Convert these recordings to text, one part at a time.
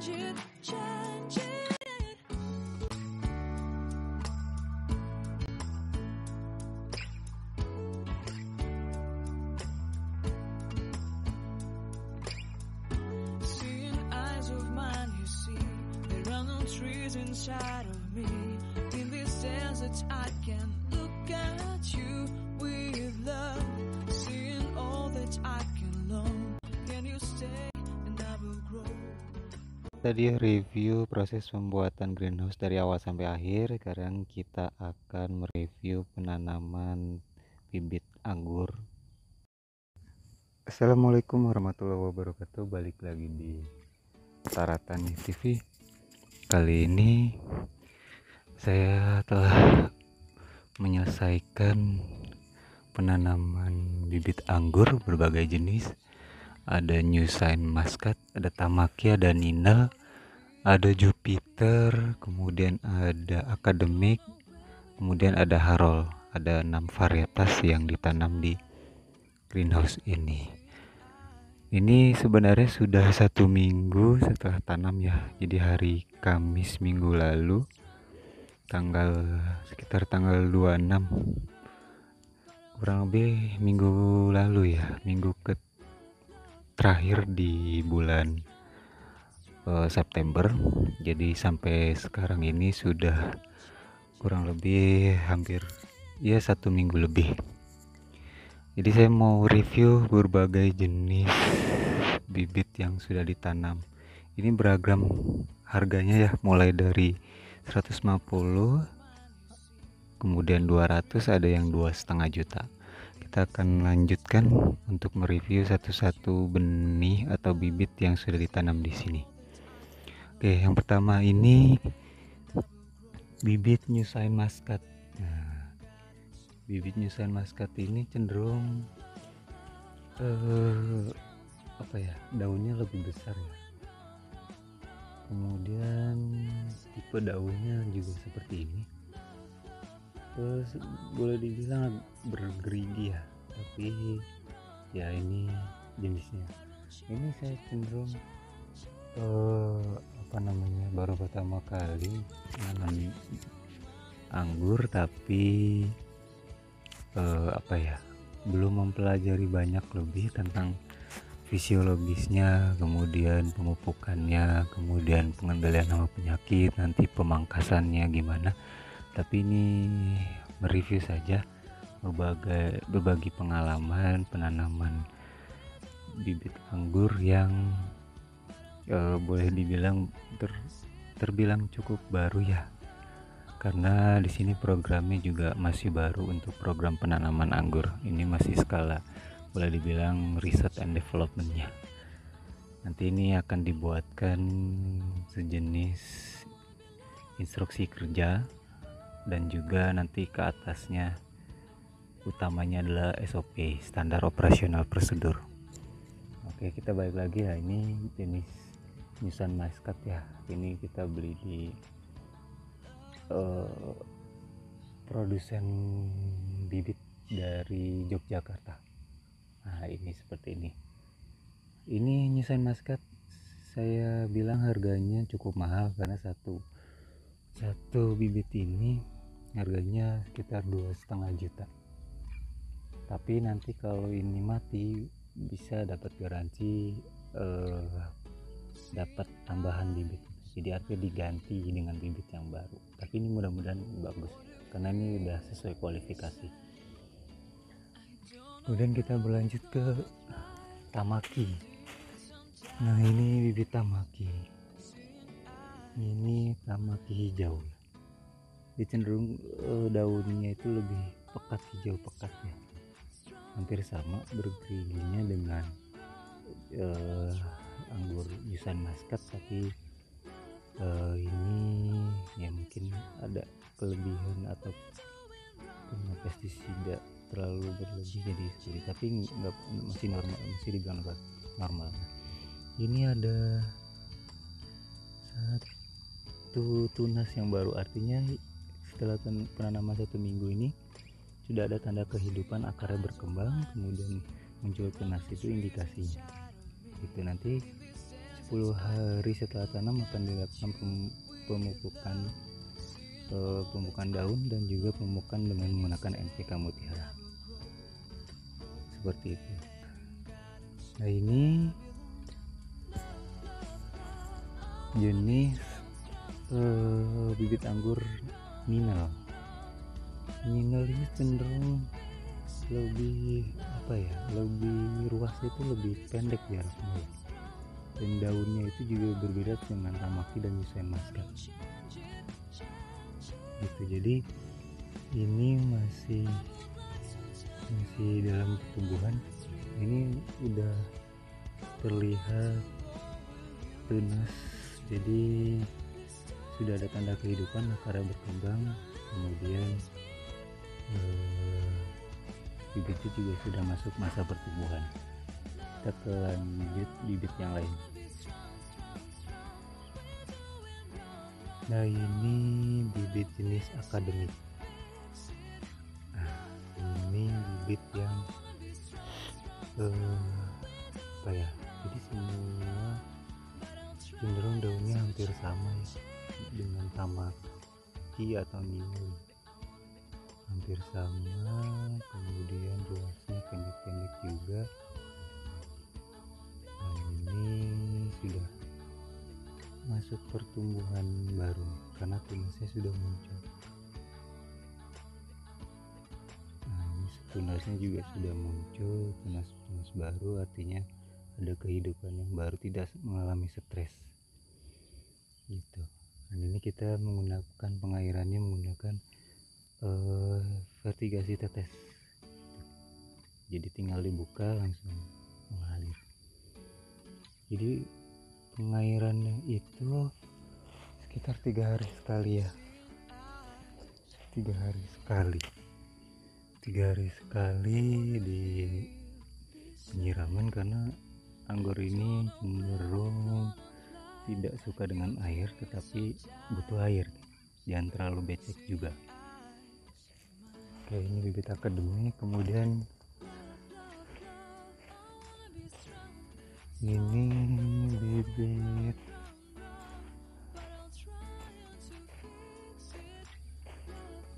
Change it, change it. Seeing eyes of mine, you see, there are no trees inside of me. In this desert, I Tadi review proses pembuatan greenhouse dari awal sampai akhir. Sekarang kita akan mereview penanaman bibit anggur. Assalamualaikum warahmatullahi wabarakatuh. Balik lagi di Taratani TV. Kali ini saya telah menyelesaikan penanaman bibit anggur berbagai jenis ada New Sign Muscat, ada Tamaki, ada Nina, ada Jupiter, kemudian ada Academic, kemudian ada Harold. Ada enam varietas yang ditanam di greenhouse ini. Ini sebenarnya sudah satu minggu setelah tanam ya. Jadi hari Kamis minggu lalu, tanggal sekitar tanggal 26 kurang lebih minggu lalu ya, minggu ke terakhir di bulan eh, September. Jadi sampai sekarang ini sudah kurang lebih hampir ya satu minggu lebih. Jadi saya mau review berbagai jenis bibit yang sudah ditanam. Ini beragam harganya ya, mulai dari 150 kemudian 200 ada yang dua setengah juta kita akan lanjutkan untuk mereview satu-satu benih atau bibit yang sudah ditanam di sini. Oke, yang pertama ini bibit Sign Muscat. Nah, bibit Sign Muscat ini cenderung eh, apa ya? Daunnya lebih besar ya. Kemudian tipe daunnya juga seperti ini terus boleh dibilang bergerigi ya. Tapi ya ini jenisnya. Ini saya cenderung eh, apa namanya baru pertama kali menanam anggur tapi eh, apa ya belum mempelajari banyak lebih tentang fisiologisnya kemudian pemupukannya kemudian pengendalian hama penyakit nanti pemangkasannya gimana tapi ini mereview saja berbagai berbagi pengalaman penanaman bibit anggur yang eh, boleh dibilang ter, terbilang cukup baru ya. Karena di sini programnya juga masih baru untuk program penanaman anggur. Ini masih skala boleh dibilang riset and developmentnya. Nanti ini akan dibuatkan sejenis instruksi kerja dan juga nanti ke atasnya utamanya adalah SOP standar operasional prosedur. Oke kita balik lagi ya. Ini jenis Nissan Muscat ya. Ini kita beli di uh, produsen bibit dari Yogyakarta. Nah ini seperti ini. Ini Nissan Muscat saya bilang harganya cukup mahal karena satu satu bibit ini harganya sekitar dua setengah juta. Tapi nanti kalau ini mati bisa dapat garansi eh, dapat tambahan bibit. Jadi artinya diganti dengan bibit yang baru. Tapi ini mudah-mudahan bagus karena ini udah sesuai kualifikasi. Kemudian kita berlanjut ke tamaki. Nah ini bibit tamaki. Ini tamaki hijau dia cenderung uh, daunnya itu lebih pekat hijau pekat ya hampir sama bergeriginya dengan uh, anggur Yusan Muscat tapi eh, ini ya mungkin ada kelebihan atau pestisida terlalu berlebih jadi sulit tapi nggak masih normal masih dibilang normal. Ini ada satu tunas yang baru artinya setelah penanaman satu minggu ini sudah ada tanda kehidupan akarnya berkembang kemudian muncul tunas itu indikasinya itu nanti 10 hari setelah tanam akan dilakukan pem- pemupukan eh, pemupukan daun dan juga pemupukan dengan menggunakan NPK Mutiara. Seperti itu. Nah ini jenis eh, bibit anggur minel minel ini cenderung lebih apa ya lebih ruasnya itu lebih pendek jaraknya ya. dan daunnya itu juga berbeda dengan tamaki dan yusen muscat gitu jadi ini masih masih dalam pertumbuhan. Ini udah terlihat tunas jadi sudah ada tanda kehidupan akarnya berkembang. Kemudian eh, bibitnya juga sudah masuk masa pertumbuhan. Kita ke lanjut bibit yang lain. Nah ini bibit jenis akademik. Nah ini bibit yang eh, apa ya? Jadi semua cenderung daunnya hampir sama ya dengan tamaki atau nium hampir sama kemudian ruasnya pendek-pendek juga. Nah ini sudah masuk pertumbuhan baru karena tunasnya sudah muncul. Nah ini tunasnya juga sudah muncul tunas-tunas baru artinya ada kehidupan yang baru tidak mengalami stres. Gitu dan ini kita menggunakan pengairannya menggunakan eh, vertigasi tetes. Jadi tinggal dibuka langsung mengalir. Jadi pengairannya itu sekitar tiga hari sekali ya. Tiga hari sekali. Tiga hari sekali di penyiraman karena anggur ini cenderung tidak suka dengan air tetapi butuh air. Jangan terlalu becek juga. Oke ini bibit akademik kemudian ini bibit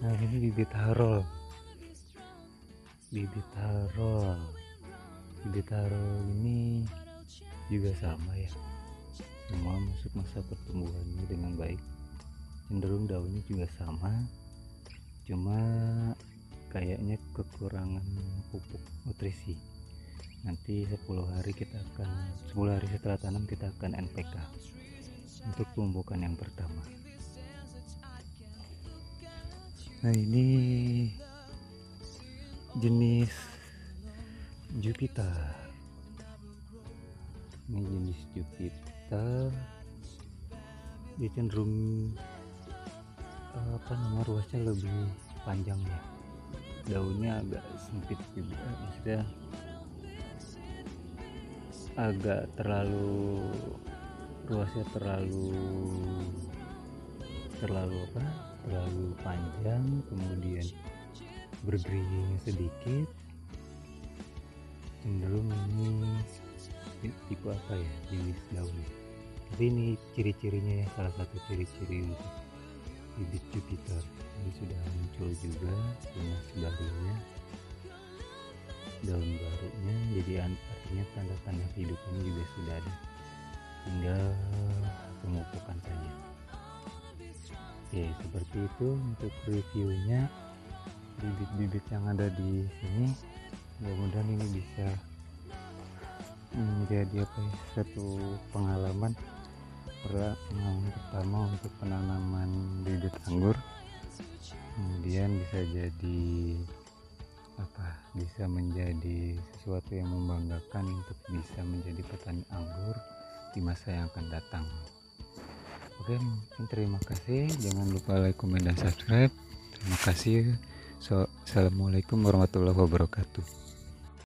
nah ini bibit harol bibit harol bibit harol ini juga sama ya semua masuk masa pertumbuhannya dengan baik. Cenderung daunnya juga sama. Cuma kayaknya kekurangan pupuk nutrisi. Nanti 10 hari kita akan 10 hari setelah tanam kita akan NPK untuk pemupukan yang pertama. Nah ini jenis Jupiter. Ini jenis Jupiter dia cenderung eh, apa namanya ruasnya lebih panjang ya. Daunnya agak sempit juga. Maksudnya agak terlalu ruasnya terlalu terlalu apa? Terlalu panjang kemudian bergerigi sedikit. Cenderung ini tipe apa ya jenis daun tapi ini ciri-cirinya ya salah satu ciri-ciri untuk bibit Jupiter. Ini sudah muncul juga tunas barunya daun barunya jadi artinya tanda-tanda kehidupan juga sudah ada. Tinggal pemupukan saja. Oke seperti itu untuk reviewnya. Bibit-bibit yang ada di sini mudah-mudahan ini bisa menjadi apa ya satu pengalaman pengalaman pertama untuk penanaman bibit anggur kemudian bisa jadi apa bisa menjadi sesuatu yang membanggakan untuk bisa menjadi petani anggur di masa yang akan datang. Oke, mungkin terima kasih. Jangan lupa like, komen, dan subscribe. Terima kasih. So, Assalamualaikum warahmatullahi wabarakatuh.